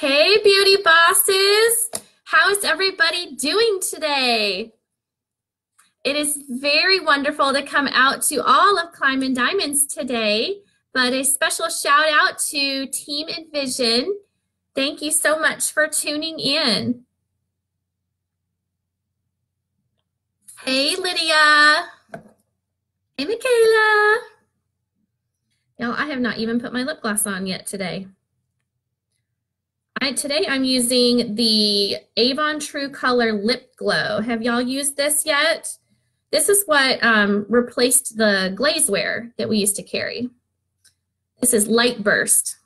Hey, beauty bosses. How is everybody doing today? It is very wonderful to come out to all of Climb and Diamonds today, but a special shout out to Team Envision. Thank you so much for tuning in. Hey, Lydia. Hey, Michaela. Y'all, I have not even put my lip gloss on yet today. I, today I'm using the Avon True Color Lip Glow. Have y'all used this yet? This is what um, replaced the Glazewear that we used to carry. This is Light Burst.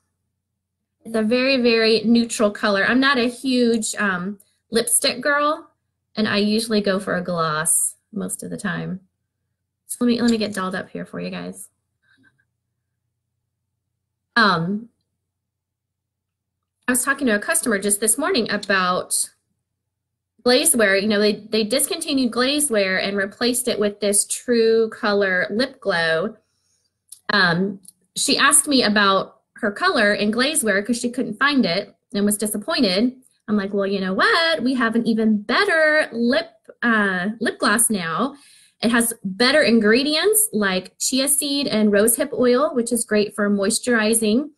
It's a very, very neutral color. I'm not a huge um, lipstick girl, and I usually go for a gloss most of the time. So let me, let me get dolled up here for you guys. Um, I was talking to a customer just this morning about Glazewear. You know, they, they discontinued Glazewear and replaced it with this true color lip glow. Um, she asked me about her color in Glazewear because she couldn't find it and was disappointed. I'm like, well, you know what? We have an even better lip uh, lip gloss now. It has better ingredients like chia seed and rosehip oil, which is great for moisturizing.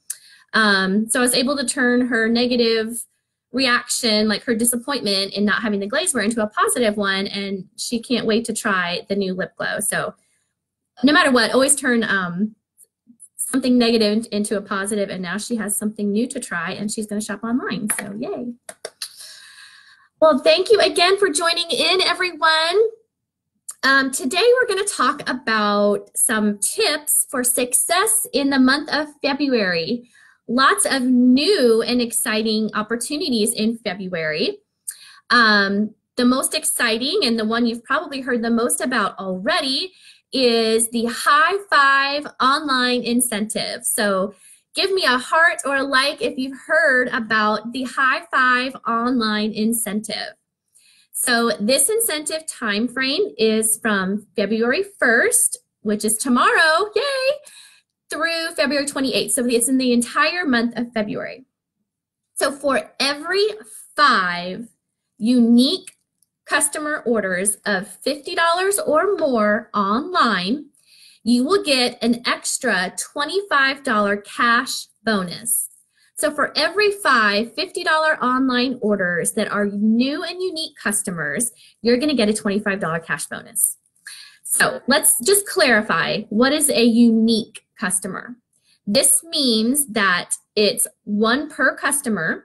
Um, so I was able to turn her negative reaction, like her disappointment in not having the glaze, Glazewear, into a positive one, and she can't wait to try the new lip glow. So no matter what, always turn um, something negative into a positive, and now she has something new to try, and she's going to shop online. So yay! Well, thank you again for joining in, everyone. Um, today, we're going to talk about some tips for success in the month of February lots of new and exciting opportunities in February. Um, the most exciting and the one you've probably heard the most about already is the High Five online incentive. So give me a heart or a like if you've heard about the High Five online incentive. So this incentive time frame is from February 1st, which is tomorrow, yay, through February 28th. So it's in the entire month of February. So for every five unique customer orders of $50 or more online, you will get an extra $25 cash bonus. So for every five $50 online orders that are new and unique customers, you're going to get a $25 cash bonus. So let's just clarify what is a unique customer. This means that it's one per customer,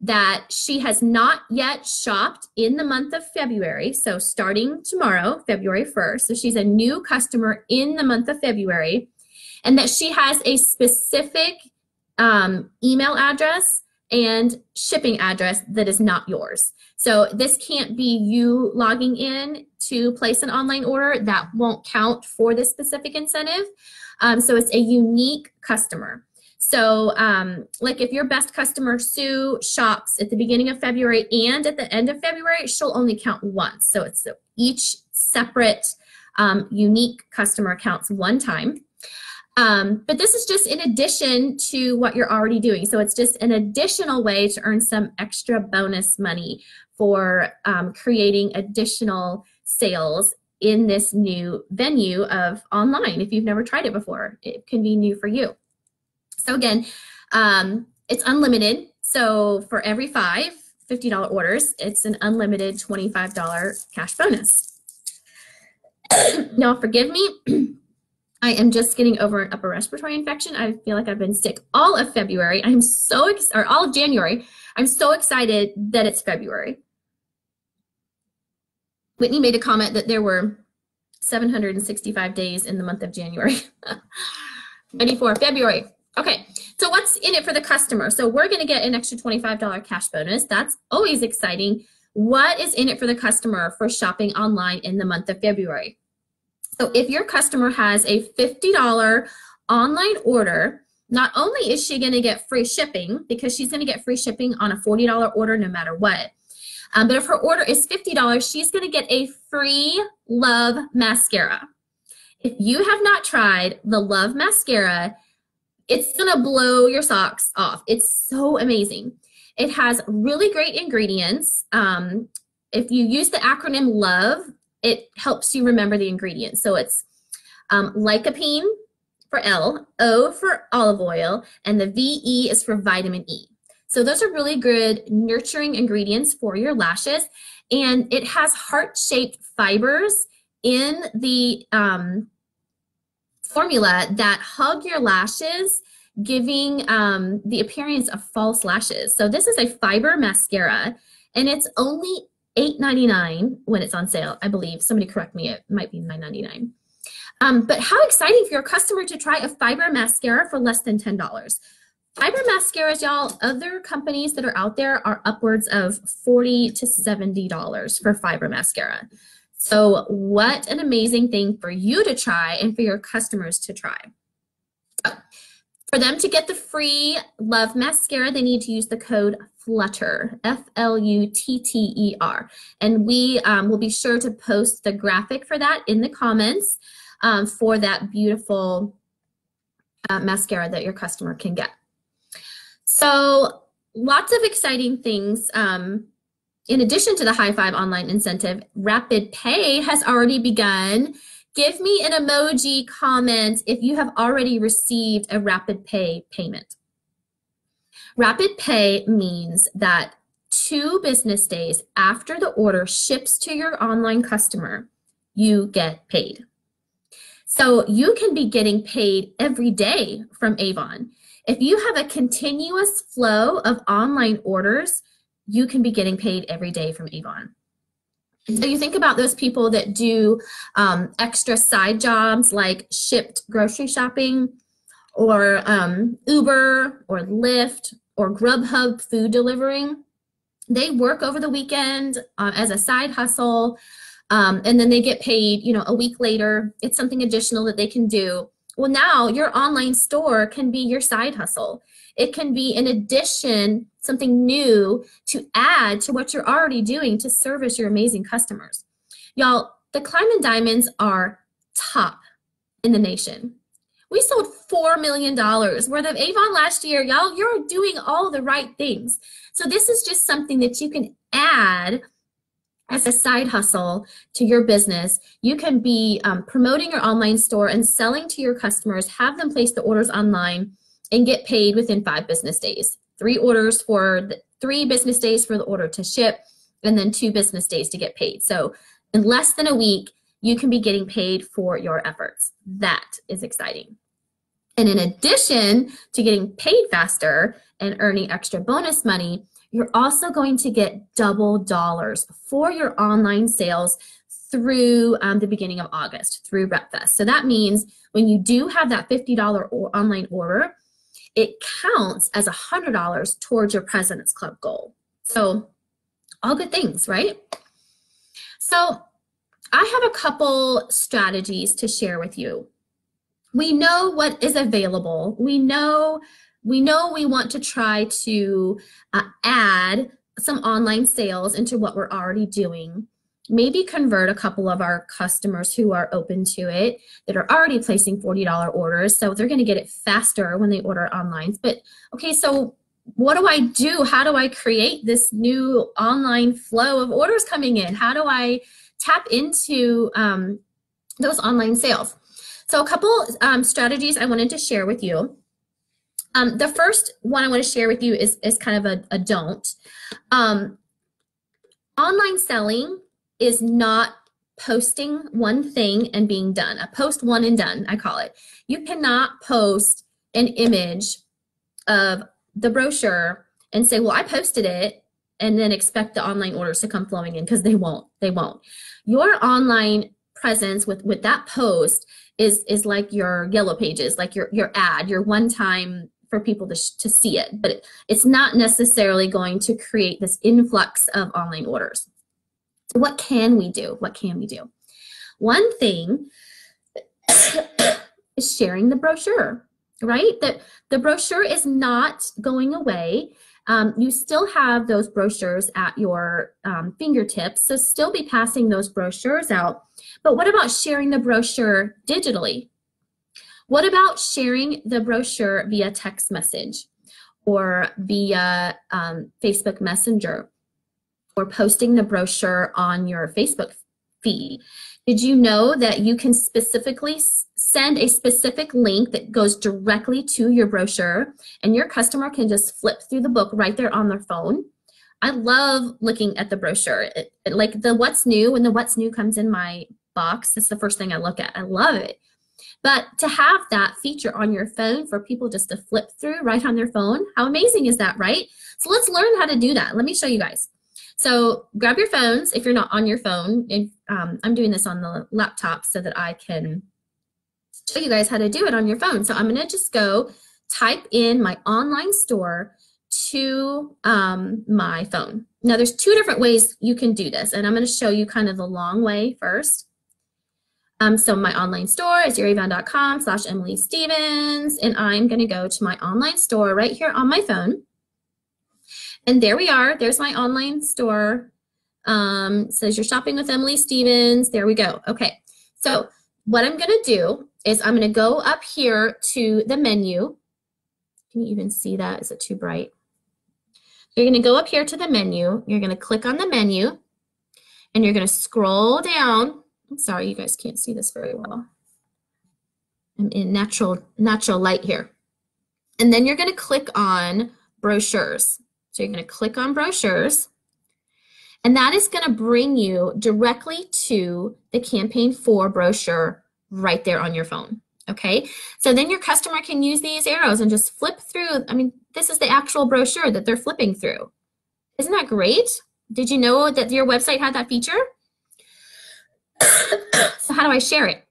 that she has not yet shopped in the month of February. So starting tomorrow, February 1st. So she's a new customer in the month of February. And that she has a specific um, email address and shipping address that is not yours. So this can't be you logging in to place an online order. That won't count for this specific incentive. Um, so it's a unique customer. So, um, like if your best customer, Sue, shops at the beginning of February and at the end of February, she'll only count once. So it's each separate um, unique customer counts one time. Um, but this is just in addition to what you're already doing. So it's just an additional way to earn some extra bonus money for um, creating additional sales in this new venue of online. If you've never tried it before, it can be new for you. So again, um, it's unlimited. So for every five $50 orders, it's an unlimited $25 cash bonus. now, forgive me. I am just getting over an upper respiratory infection. I feel like I've been sick all of February. I'm so, ex- or all of January. I'm so excited that it's February. Whitney made a comment that there were 765 days in the month of January. 94, February. Okay, so what's in it for the customer? So we're going to get an extra $25 cash bonus. That's always exciting. What is in it for the customer for shopping online in the month of February? So if your customer has a $50 online order, not only is she going to get free shipping because she's going to get free shipping on a $40 order no matter what, um, but if her order is $50, she's going to get a free Love Mascara. If you have not tried the Love Mascara, it's going to blow your socks off. It's so amazing. It has really great ingredients. Um, if you use the acronym LOVE, it helps you remember the ingredients. So it's um, lycopene for L, O for olive oil, and the VE is for vitamin E. So those are really good nurturing ingredients for your lashes. And it has heart-shaped fibers in the um, formula that hug your lashes, giving um, the appearance of false lashes. So this is a fiber mascara, and it's only $8.99 when it's on sale, I believe. Somebody correct me, it might be $9.99. Um, but how exciting for your customer to try a fiber mascara for less than $10. Fiber mascaras, y'all, other companies that are out there are upwards of 40 to $70 for fiber mascara. So what an amazing thing for you to try and for your customers to try. For them to get the free Love Mascara, they need to use the code Flutter, F-L-U-T-T-E-R. And we um, will be sure to post the graphic for that in the comments um, for that beautiful uh, mascara that your customer can get. So lots of exciting things. Um, in addition to the High Five online incentive, Rapid Pay has already begun. Give me an emoji comment if you have already received a Rapid Pay payment. Rapid Pay means that two business days after the order ships to your online customer, you get paid. So you can be getting paid every day from Avon. If you have a continuous flow of online orders, you can be getting paid every day from Avon. So you think about those people that do um, extra side jobs like shipped grocery shopping or um, Uber or Lyft or Grubhub food delivering. They work over the weekend uh, as a side hustle um, and then they get paid, you know, a week later. It's something additional that they can do. Well, now your online store can be your side hustle. It can be in addition, something new to add to what you're already doing to service your amazing customers. Y'all, the Climb and Diamonds are top in the nation. We sold $4 million worth of Avon last year. Y'all, you're doing all the right things. So this is just something that you can add as a side hustle to your business, you can be um, promoting your online store and selling to your customers, have them place the orders online, and get paid within five business days. Three orders for the, three business days for the order to ship, and then two business days to get paid. So in less than a week, you can be getting paid for your efforts. That is exciting. And in addition to getting paid faster and earning extra bonus money, you're also going to get double dollars for your online sales through um, the beginning of August through RepFest. So that means when you do have that $50 online order, it counts as $100 towards your President's Club goal. So all good things, right? So I have a couple strategies to share with you. We know what is available. We know we know we want to try to uh, add some online sales into what we're already doing maybe convert a couple of our customers who are open to it that are already placing $40 orders. So they're going to get it faster when they order online. But okay, so what do I do? How do I create this new online flow of orders coming in? How do I tap into um, those online sales? So a couple um, strategies I wanted to share with you. Um, the first one I want to share with you is, is kind of a, a don't. Um, online selling is not posting one thing and being done. A post one and done, I call it. You cannot post an image of the brochure and say, well, I posted it and then expect the online orders to come flowing in because they won't. They won't. Your online presence with with that post is is like your yellow pages, like your your ad, your one time for people to, to see it, but it, it's not necessarily going to create this influx of online orders. So what can we do? What can we do? One thing is sharing the brochure, right? That the brochure is not going away. Um, you still have those brochures at your um, fingertips, so still be passing those brochures out. But what about sharing the brochure digitally? What about sharing the brochure via text message? or via um, Facebook Messenger or posting the brochure on your Facebook feed. Did you know that you can specifically send a specific link that goes directly to your brochure and your customer can just flip through the book right there on their phone? I love looking at the brochure. It, like the what's new, when the what's new comes in my box, that's the first thing I look at. I love it. But to have that feature on your phone for people just to flip through right on their phone, how amazing is that, right? So let's learn how to do that. Let me show you guys. So grab your phones if you're not on your phone. If, um, I'm doing this on the laptop so that I can show you guys how to do it on your phone. So I'm going to just go type in my online store to um, my phone. Now there's two different ways you can do this and I'm going to show you kind of the long way first. Um, so my online store is youravon.com slash Emily Stephens and I'm going to go to my online store right here on my phone. And there we are. There's my online store. Um, says you're shopping with Emily Stephens. There we go. Okay. So what I'm going to do is I'm going to go up here to the menu. Can you even see that? Is it too bright? You're going to go up here to the menu. You're going to click on the menu and you're going to scroll down. Sorry, you guys can't see this very well. I'm in natural, natural light here. And then you're going to click on brochures. So you're going to click on brochures. And that is going to bring you directly to the Campaign 4 brochure right there on your phone. Okay, so then your customer can use these arrows and just flip through. I mean, this is the actual brochure that they're flipping through. Isn't that great? Did you know that your website had that feature? So how do I share it?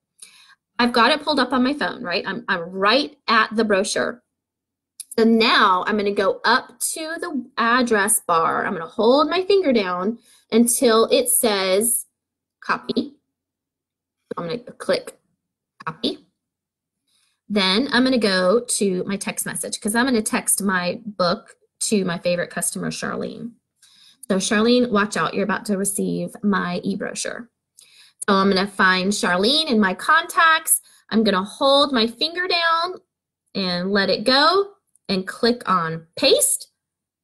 I've got it pulled up on my phone, right? I'm, I'm right at the brochure. So now I'm going to go up to the address bar. I'm going to hold my finger down until it says copy. I'm going to click copy. Then I'm going to go to my text message because I'm going to text my book to my favorite customer, Charlene. So Charlene, watch out. You're about to receive my e-brochure. So I'm going to find Charlene in my contacts. I'm going to hold my finger down and let it go and click on paste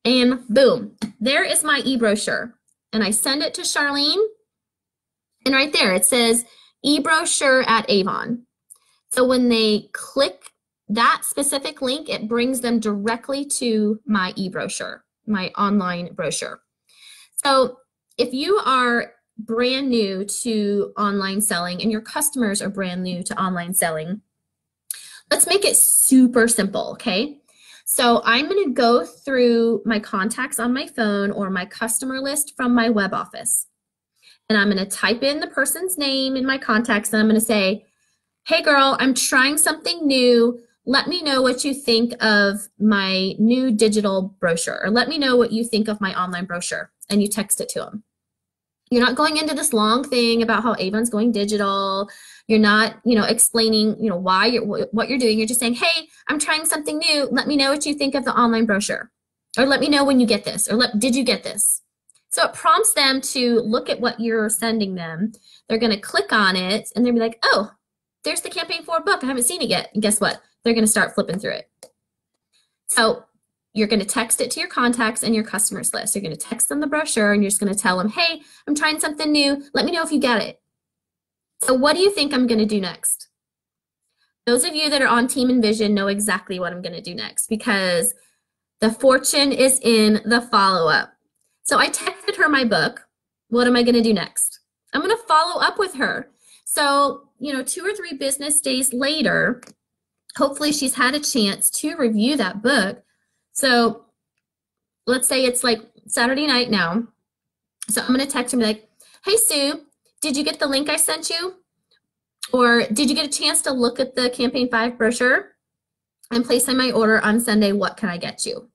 and boom, there is my e-brochure. And I send it to Charlene and right there it says e-brochure at Avon. So when they click that specific link, it brings them directly to my e-brochure, my online brochure. So if you are brand new to online selling and your customers are brand new to online selling, let's make it super simple, okay? So I'm going to go through my contacts on my phone or my customer list from my web office. And I'm going to type in the person's name in my contacts and I'm going to say, hey girl, I'm trying something new. Let me know what you think of my new digital brochure or let me know what you think of my online brochure. And you text it to them. You're not going into this long thing about how Avon's going digital you're not, you know, explaining, you know, why you're what you're doing. You're just saying, "Hey, I'm trying something new. Let me know what you think of the online brochure." Or let me know when you get this. Or let did you get this? So it prompts them to look at what you're sending them. They're going to click on it and they'll be like, "Oh, there's the campaign for book. I haven't seen it yet." And guess what? They're going to start flipping through it. So you're going to text it to your contacts and your customers list. You're going to text them the brochure and you're just going to tell them, hey, I'm trying something new. Let me know if you get it. So what do you think I'm going to do next? Those of you that are on Team Envision know exactly what I'm going to do next because the fortune is in the follow-up. So I texted her my book. What am I going to do next? I'm going to follow up with her. So, you know, two or three business days later, hopefully she's had a chance to review that book. So let's say it's like Saturday night now. So I'm going to text be like, hey, Sue, did you get the link I sent you? Or did you get a chance to look at the Campaign 5 brochure? I'm placing my order on Sunday. What can I get you?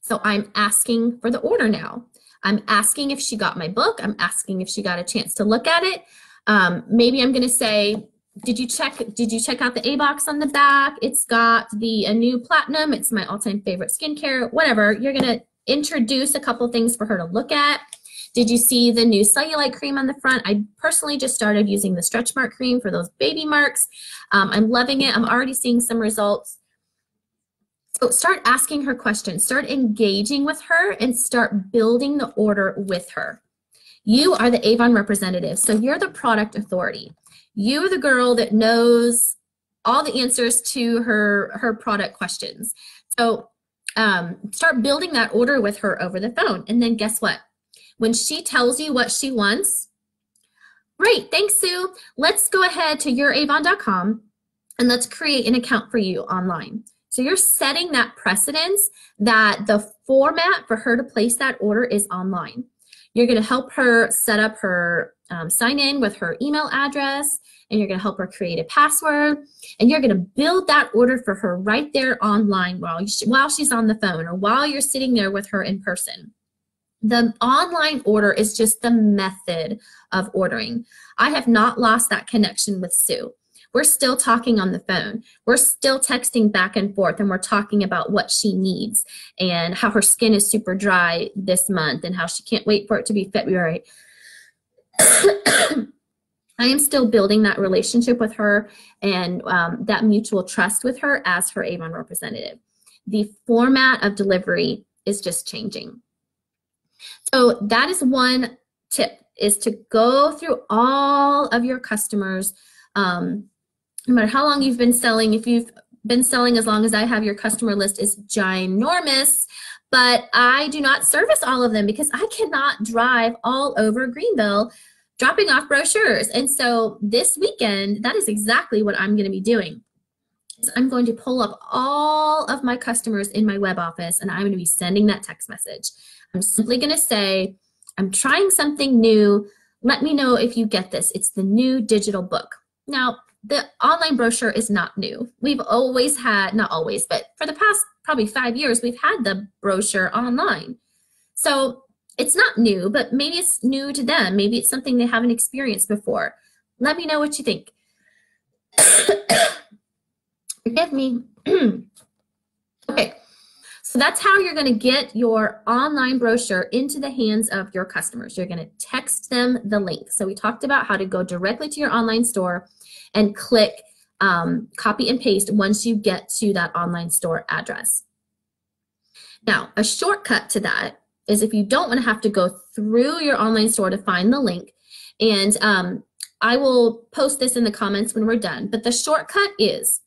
So I'm asking for the order now. I'm asking if she got my book. I'm asking if she got a chance to look at it. Um, maybe I'm going to say, did you check did you check out the A box on the back? It's got the Anew Platinum. It's my all-time favorite skincare, whatever. You're going to introduce a couple things for her to look at. Did you see the new cellulite cream on the front? I personally just started using the stretch mark cream for those baby marks. Um, I'm loving it. I'm already seeing some results. So start asking her questions, start engaging with her, and start building the order with her. You are the Avon representative, so you're the product authority. You're the girl that knows all the answers to her her product questions. So um, start building that order with her over the phone, and then guess what? When she tells you what she wants, great, thanks, Sue. Let's go ahead to youravon.com and let's create an account for you online. So you're setting that precedence that the format for her to place that order is online. You're going to help her set up her um, sign in with her email address, and you're going to help her create a password, and you're going to build that order for her right there online while, while she's on the phone or while you're sitting there with her in person. The online order is just the method of ordering. I have not lost that connection with Sue. We're still talking on the phone. We're still texting back and forth, and we're talking about what she needs and how her skin is super dry this month and how she can't wait for it to be February. I am still building that relationship with her and um, that mutual trust with her as her Avon representative. The format of delivery is just changing. So that is one tip is to go through all of your customers um, no matter how long you've been selling, if you've been selling as long as I have, your customer list is ginormous. But I do not service all of them because I cannot drive all over Greenville dropping off brochures. And so this weekend, that is exactly what I'm going to be doing. I'm going to pull up all of my customers in my web office and I'm going to be sending that text message. I'm simply going to say, I'm trying something new. Let me know if you get this. It's the new digital book. Now, the online brochure is not new. We've always had, not always, but for the past probably five years, we've had the brochure online. So it's not new, but maybe it's new to them. Maybe it's something they haven't experienced before. Let me know what you think. Forgive me. okay, so that's how you're going to get your online brochure into the hands of your customers. You're going to text them the link. So we talked about how to go directly to your online store and click um, copy and paste once you get to that online store address. Now, a shortcut to that is if you don't want to have to go through your online store to find the link, and um, I will post this in the comments when we're done, but the shortcut is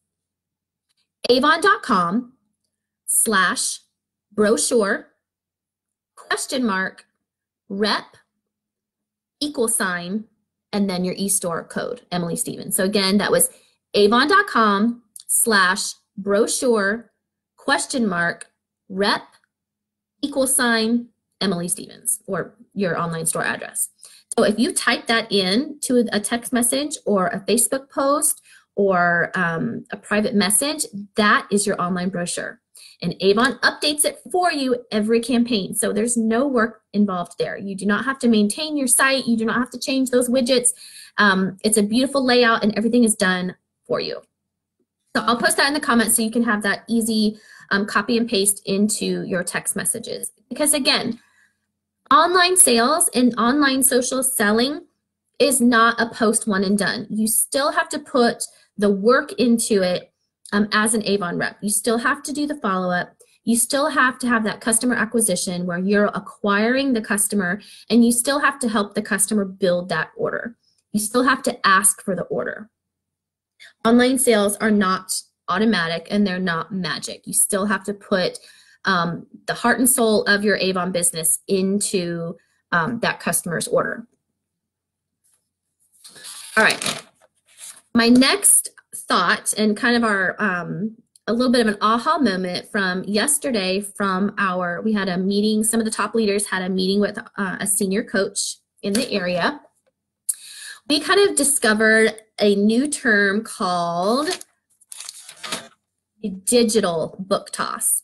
avon.com slash brochure question mark rep equal sign and then your e-store code, Emily Stephens. So again, that was avon.com slash brochure question mark rep equal sign Emily Stephens or your online store address. So if you type that in to a text message or a Facebook post or um, a private message, that is your online brochure. And Avon updates it for you every campaign. So there's no work involved there. You do not have to maintain your site. You do not have to change those widgets. Um, it's a beautiful layout and everything is done for you. So I'll post that in the comments so you can have that easy um, copy and paste into your text messages. Because again, online sales and online social selling is not a post one and done. You still have to put the work into it um, as an Avon rep. You still have to do the follow up. You still have to have that customer acquisition where you're acquiring the customer and you still have to help the customer build that order. You still have to ask for the order. Online sales are not automatic and they're not magic. You still have to put um, the heart and soul of your Avon business into um, that customer's order. All right. My next thought and kind of our um, a little bit of an aha moment from yesterday from our we had a meeting some of the top leaders had a meeting with uh, a senior coach in the area. We kind of discovered a new term called digital book toss.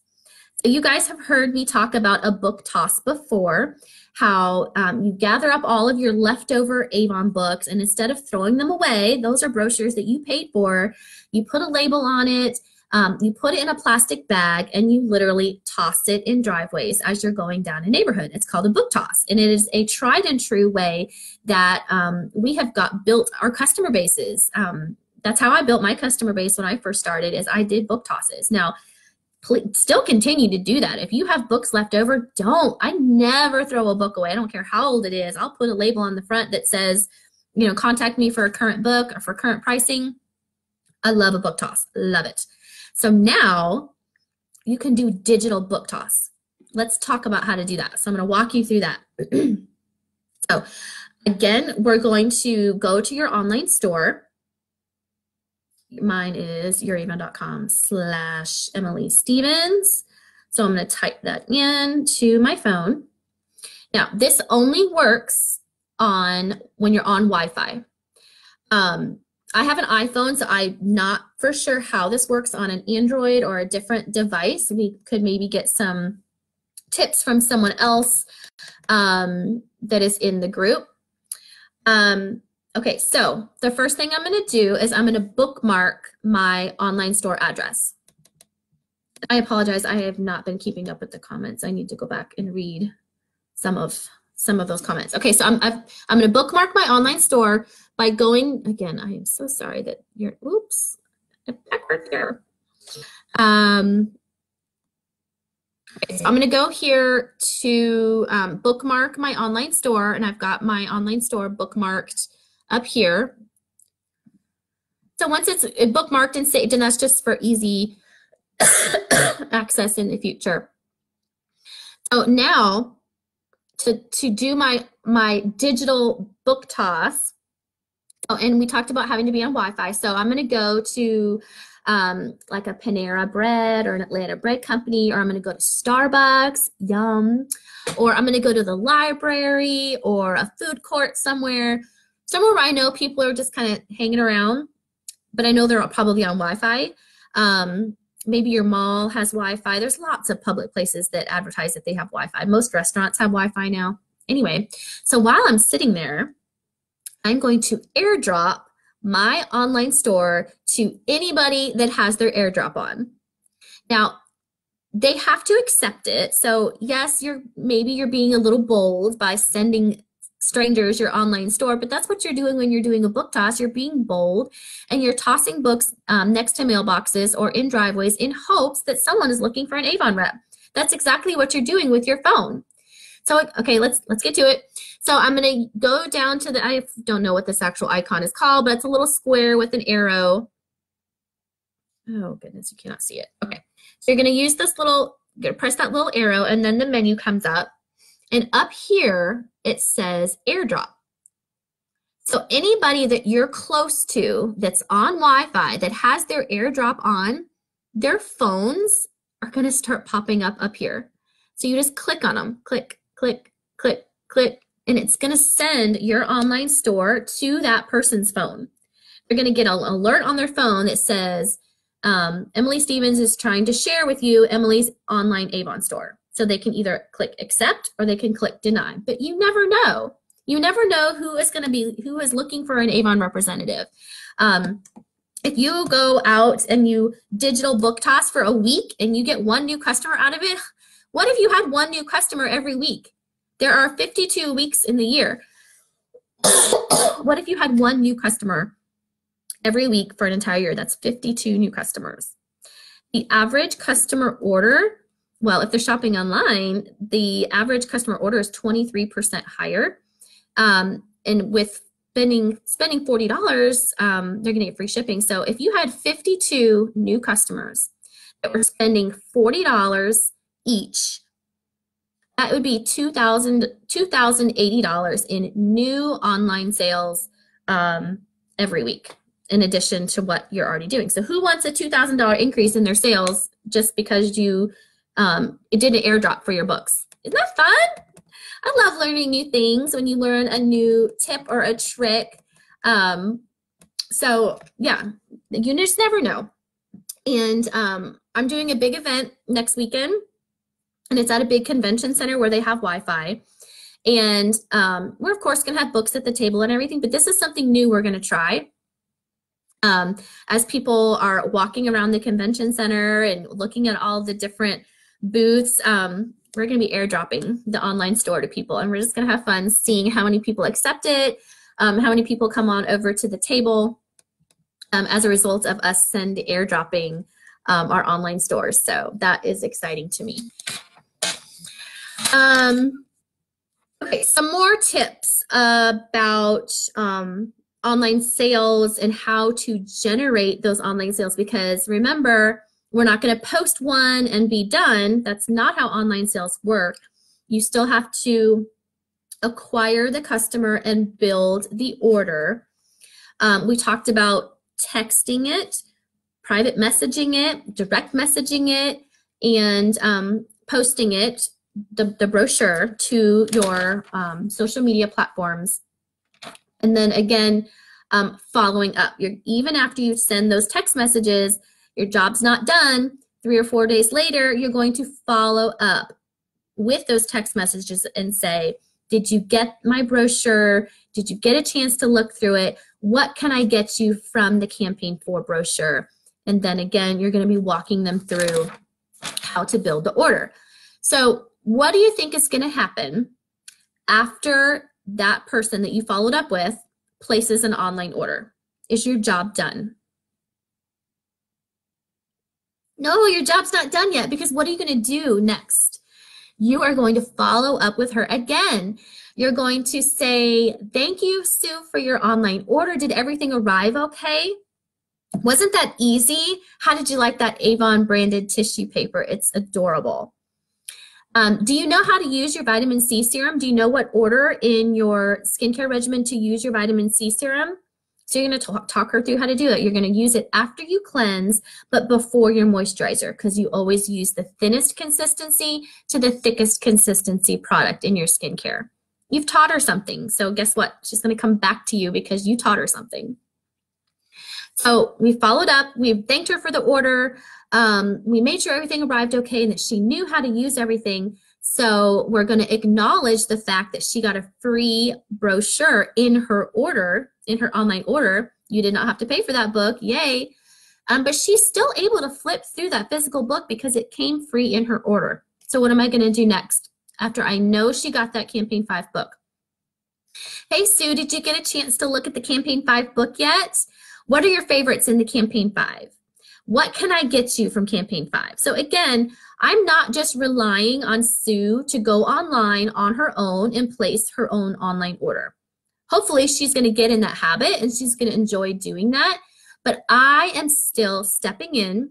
So you guys have heard me talk about a book toss before how um, you gather up all of your leftover Avon books and instead of throwing them away, those are brochures that you paid for, you put a label on it, um, you put it in a plastic bag and you literally toss it in driveways as you're going down a neighborhood. It's called a book toss. And it is a tried and true way that um, we have got built our customer bases. Um, that's how I built my customer base when I first started is I did book tosses. Now, still continue to do that. If you have books left over, don't. I never throw a book away. I don't care how old it is. I'll put a label on the front that says, you know, contact me for a current book or for current pricing. I love a book toss. Love it. So now you can do digital book toss. Let's talk about how to do that. So I'm going to walk you through that. so again, we're going to go to your online store mine is youravon.com slash Emily Stephens. So I'm going to type that in to my phone. Now, this only works on when you're on Wi-Fi. Um, I have an iPhone, so I'm not for sure how this works on an Android or a different device. We could maybe get some tips from someone else um, that is in the group. Um, Okay, so the first thing I'm going to do is I'm going to bookmark my online store address. I apologize. I have not been keeping up with the comments. I need to go back and read some of some of those comments. Okay, so I'm i am to bookmark my online store by going again. I am so sorry that you're. Oops, backward here. Um, okay, so I'm going to go here to um, bookmark my online store, and I've got my online store bookmarked up here. So once it's bookmarked and saved, and that's just for easy access in the future. So now to, to do my, my digital book toss, oh, and we talked about having to be on Wi-Fi. So I'm going to go to um, like a Panera Bread or an Atlanta Bread Company, or I'm going to go to Starbucks, yum, or I'm going to go to the library or a food court somewhere somewhere where I know people are just kind of hanging around, but I know they're probably on Wi-Fi. Um, maybe your mall has Wi-Fi. There's lots of public places that advertise that they have Wi-Fi. Most restaurants have Wi-Fi now. Anyway, so while I'm sitting there, I'm going to airdrop my online store to anybody that has their airdrop on. Now, they have to accept it. So yes, you're maybe you're being a little bold by sending strangers your online store but that's what you're doing when you're doing a book toss. You're being bold and you're tossing books um, next to mailboxes or in driveways in hopes that someone is looking for an avon rep. That's exactly what you're doing with your phone. So okay let's let's get to it. So i'm going to go down to the i don't know what this actual icon is called but it's a little square with an arrow. Oh goodness you cannot see it. Okay. So you're going to use this little press that little arrow and then the menu comes up and up here, it says airdrop. So anybody that you're close to that's on Wi-Fi that has their airdrop on, their phones are going to start popping up up here. So you just click on them, click, click, click, click, and it's going to send your online store to that person's phone. They're going to get an alert on their phone that says, um, Emily Stephens is trying to share with you Emily's online Avon store. So they can either click accept or they can click deny. But you never know. You never know who is going to be, who is looking for an Avon representative. Um, if you go out and you digital book toss for a week and you get one new customer out of it, what if you had one new customer every week? There are 52 weeks in the year. what if you had one new customer every week for an entire year? That's 52 new customers. The average customer order well, if they're shopping online, the average customer order is 23% higher. Um, and with spending spending $40, um, they're going to get free shipping. So if you had 52 new customers that were spending $40 each, that would be $2,080 $2, in new online sales um, every week in addition to what you're already doing. So who wants a $2,000 increase in their sales just because you um, it did an airdrop for your books. Isn't that fun? I love learning new things when you learn a new tip or a trick. Um, so yeah, you just never know. And um, I'm doing a big event next weekend, and it's at a big convention center where they have Wi-Fi. And um, we're of course gonna have books at the table and everything, but this is something new we're gonna try. Um, as people are walking around the convention center and looking at all the different booths. Um, we're going to be airdropping the online store to people, and we're just going to have fun seeing how many people accept it, um, how many people come on over to the table um, as a result of us send airdropping um, our online stores. So that is exciting to me. Um, okay, some more tips about um, online sales and how to generate those online sales because remember, we're not going to post one and be done. That's not how online sales work. You still have to acquire the customer and build the order. Um, we talked about texting it, private messaging it, direct messaging it, and um, posting it, the, the brochure, to your um, social media platforms. And then again, um, following up. You're, even after you send those text messages, your job's not done. Three or four days later, you're going to follow up with those text messages and say, did you get my brochure? Did you get a chance to look through it? What can I get you from the Campaign 4 brochure? And then again, you're going to be walking them through how to build the order. So, what do you think is going to happen after that person that you followed up with places an online order? Is your job done? No, your job's not done yet because what are you going to do next? You are going to follow up with her again. You're going to say, Thank you, Sue, for your online order. Did everything arrive okay? Wasn't that easy? How did you like that Avon branded tissue paper? It's adorable. Um, do you know how to use your vitamin C serum? Do you know what order in your skincare regimen to use your vitamin C serum? So you're going to talk her through how to do it. You're going to use it after you cleanse, but before your moisturizer, because you always use the thinnest consistency to the thickest consistency product in your skincare. You've taught her something. So guess what? She's going to come back to you because you taught her something. So we followed up. We thanked her for the order. Um, we made sure everything arrived okay and that she knew how to use everything. So we're going to acknowledge the fact that she got a free brochure in her order in her online order. You did not have to pay for that book. Yay. Um, but she's still able to flip through that physical book because it came free in her order. So what am I going to do next after I know she got that Campaign 5 book? Hey, Sue, did you get a chance to look at the Campaign 5 book yet? What are your favorites in the Campaign 5? What can I get you from Campaign 5? So again, I'm not just relying on Sue to go online on her own and place her own online order hopefully she's going to get in that habit and she's going to enjoy doing that. But I am still stepping in.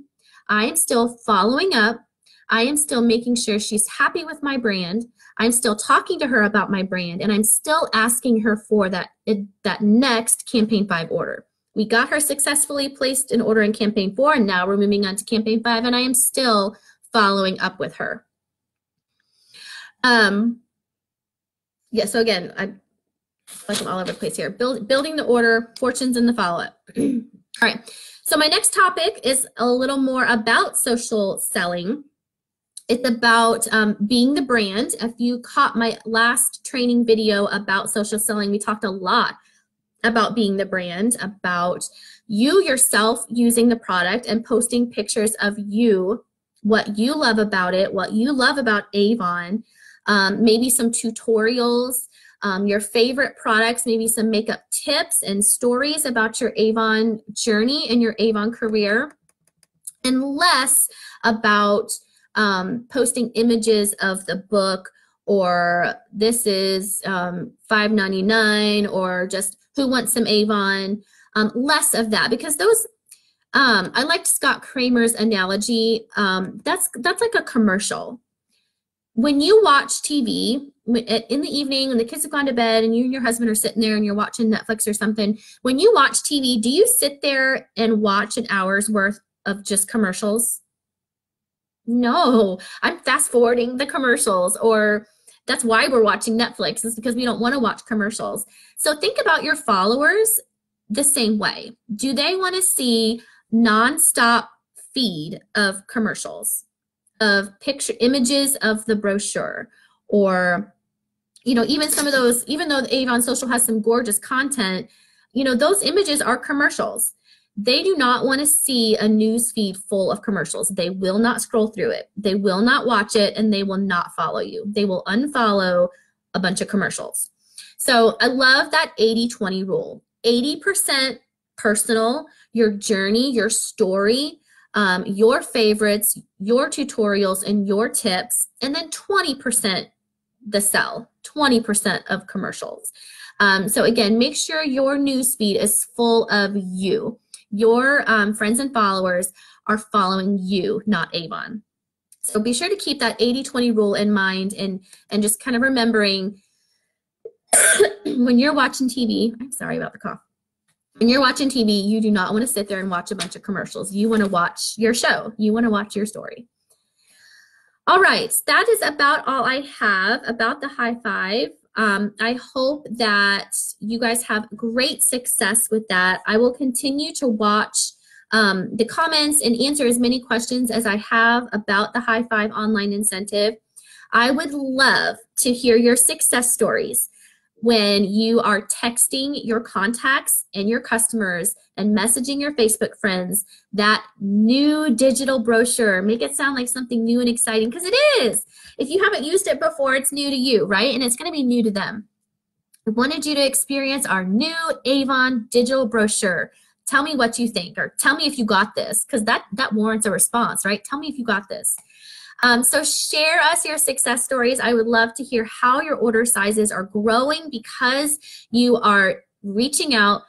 I am still following up. I am still making sure she's happy with my brand. I'm still talking to her about my brand and I'm still asking her for that, that next campaign five order. We got her successfully placed an order in campaign four and now we're moving on to campaign five and I am still following up with her. Um, yeah, so again, I like I'm all over the place here. Build, building the order, fortunes in the follow-up. all right. So my next topic is a little more about social selling. It's about um, being the brand. If you caught my last training video about social selling, we talked a lot about being the brand, about you yourself using the product and posting pictures of you, what you love about it, what you love about Avon, um, maybe some tutorials, um, your favorite products, maybe some makeup tips and stories about your Avon journey and your Avon career, and less about um, posting images of the book or this is um, $5.99 or just who wants some Avon. Um, less of that because those um, I liked Scott Kramer's analogy. Um, that's that's like a commercial. When you watch TV, in the evening when the kids have gone to bed and you and your husband are sitting there and you're watching Netflix or something, when you watch TV, do you sit there and watch an hour's worth of just commercials? No, I'm fast forwarding the commercials or that's why we're watching Netflix is because we don't want to watch commercials. So think about your followers the same way. Do they want to see nonstop feed of commercials, of picture images of the brochure or you know, even some of those, even though Avon Social has some gorgeous content, you know, those images are commercials. They do not want to see a news feed full of commercials. They will not scroll through it. They will not watch it and they will not follow you. They will unfollow a bunch of commercials. So I love that 80 20 rule 80% personal, your journey, your story, um, your favorites, your tutorials, and your tips, and then 20% the sell, 20% of commercials. Um, so again, make sure your newsfeed is full of you. Your um, friends and followers are following you, not Avon. So be sure to keep that 80-20 rule in mind and, and just kind of remembering when you're watching TV, I'm sorry about the cough. When you're watching TV, you do not want to sit there and watch a bunch of commercials. You want to watch your show. You want to watch your story. All right, that is about all I have about the high five. Um, I hope that you guys have great success with that. I will continue to watch um, the comments and answer as many questions as I have about the High Five online incentive. I would love to hear your success stories when you are texting your contacts and your customers and messaging your Facebook friends that new digital brochure. Make it sound like something new and exciting because it is. If you haven't used it before, it's new to you, right? And it's going to be new to them. I wanted you to experience our new Avon digital brochure. Tell me what you think or tell me if you got this because that, that warrants a response, right? Tell me if you got this. Um, so share us your success stories. I would love to hear how your order sizes are growing because you are reaching out,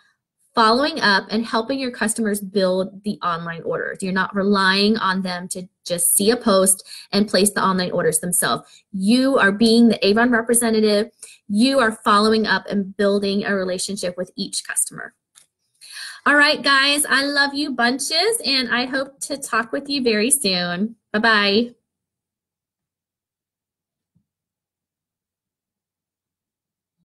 following up, and helping your customers build the online orders. You're not relying on them to just see a post and place the online orders themselves. You are being the Avon representative. You are following up and building a relationship with each customer. All right, guys, I love you bunches, and I hope to talk with you very soon. Bye-bye.